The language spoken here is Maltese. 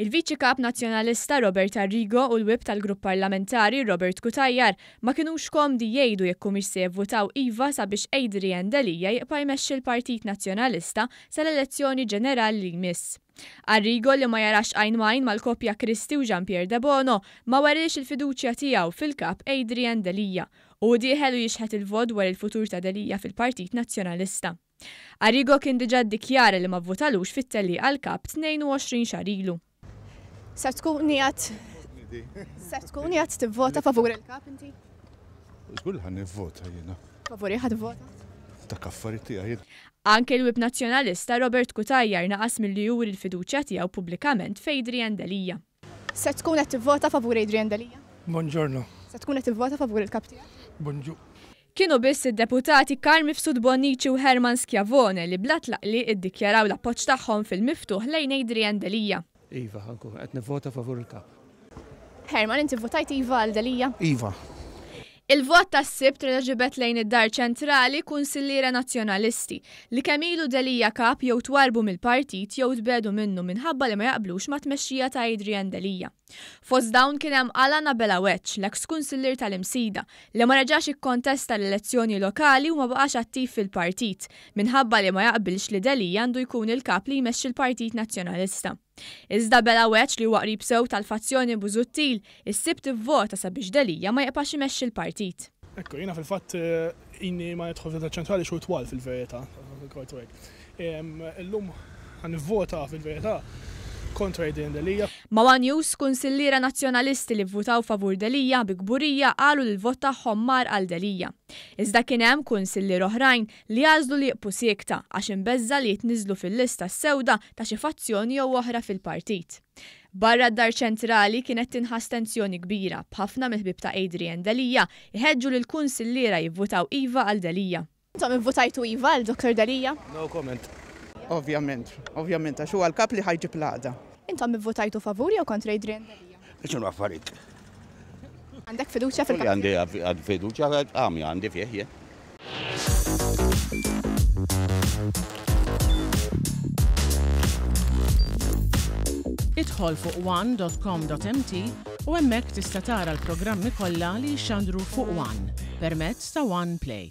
Il-Viċi Kap Nazzjonalista Robert Arrigo u l-Whip tal-Grupp Parlamentari Robert Cutajar ma kinux komdi jgħidu jekk humiex se jivvutaw iva sabiex Adrian Delia jibqa' jmexxi l-Partit Nazzjonalista sal-elezzjoni ġenerali li jmiss. Arrigo li ma jarax għajn m'għajn mal-koppja Christie u Jean Pierre Debono ma weriex il-fiduċja tiegħu fil-Kap Adrian Delia u hu dieħel u jixħet il-vot dwar il-futur ta' Delia fil-Partit Nazzjonalista. Arrigo kien diġà ddikjara li ma vvutalux fit-tellieqa għal Kap 22 xahar ilu. Ser tkun qiegħed ser tkun qiegħed tivvota favur il-Kap inti? Żgur li ħa nivvota jiena. Favurih ħa tivvota? Dak affarijiet tiegħi jien. Anke l-Whip Nazzjonalista Robert Cutajar naqas milli juri l-fiduċja tiegħu pubblikament f'Adrian Delia. Se tkun qed tivvota favur Adrian Delia? Buongiorno. Se tkun qed tivvota favur il-kap tiegħek? Buongiu. Kienu biss id-deputati Carr Mifsud Bonnici u Herman Schiavone li bla tlaqliq iddikjaraw l-appoġġ tagħhom fil-miftuħ lejn Adrian Delia. Iva, nkun qed nivvota favur il-kap. Herman, inti vvotajt iva għal Delia? Iva. Il-vot tas-Sibt rġa' ġibed lejn id-Dar Ċentrali kunsilliera Nazzjonalisti li kemm ilu Delia kap jew twarrbu mill-partit jew tbegħdu minnu minħabba li ma jaqblux mat-tmexxija ta' Adrian Delia. Fost dawn kien hemm Alan Abela Weċċ, l-eks kunsillier tal-Imsida, li ma reġax ikkontesta l-elezzjoni lokali u ma baqax attiv fil-partit minħabba li ma jaqbilx li Delia għandu jkun il-kap li jmexxi l-Partit Nazzjonalista. Iżda Bela Weġ li huwa qrib sew tal-fazzjoni Busuttil, is-Sibt ivvota sabiex Delia ma jibqax imexxi l-partit. Ekku, jiena fil-fatt ilni ma nidħol f'Żieda Ċentrali xhur twal fil-verità, kont u hekk. Illum ħa nivvota fil-verità kontra Adrian Delia. Ma' one News, kunsilliera Nazzjonalisti li vvutaw favur Delia bi kburija qalu li l-vot tagħhom mar għal Delia. Iżda kien hemm kunsillier oħrajn li għażlu li jibqu siekta għax imbeżża' li jitniżżlu fil-lista s-sewda ta' xi fazzjoni jew oħra fil-partit. Barra d-Dar Ċentrali kienet tinħass tensjoni kbira, b'ħafna mill-ħbieb ta' Adrian Delia jħeġġu lill-kunsilliera jivvutaw iva għal Delia. Intom ivvutajtu iva għal Dottor Delia? No comment. Ovvjament, ovvjament għax huwa l-kap li ħa jġib l-għaqda. Intom ivvutajtu favur jew kontra Adrian Delia? X'inhu affarijiet Għandek fiduċja fil Għandi fiduċja għami għandi fih jien. Idħol fuq one.com.mt u hemmhekk tista' tara l-programmi kollha li jxandru fuq One permezz ta' One Play.